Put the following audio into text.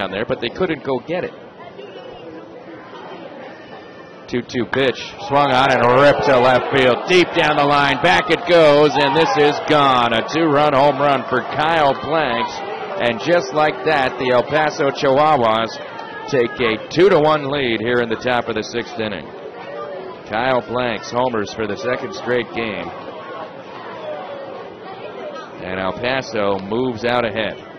down there, but they couldn't go get it. 2 2 pitch, swung on and ripped to left field. Deep down the line, back it goes, and this is gone. A two run home run for Kyle Blanks. And just like that, the El Paso Chihuahuas take a 2 to 1 lead here in the top of the sixth inning. Kyle Blanks homers for the second straight game. And El Paso moves out ahead.